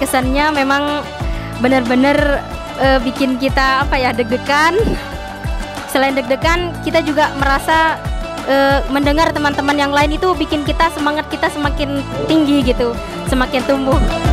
kesannya memang benar-benar uh, bikin kita apa ya deg-degan. Selain deg-degan, kita juga merasa uh, mendengar teman-teman yang lain itu bikin kita semangat kita semakin tinggi gitu, semakin tumbuh.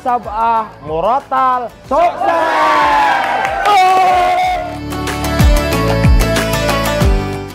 Sab'ah muratal. Sukses